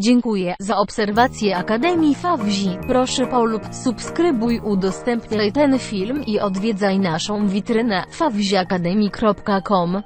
Dziękuję za obserwację Akademii Fawzi. Proszę polub, subskrybuj, udostępniaj ten film i odwiedzaj naszą witrynę fawziakademii.com.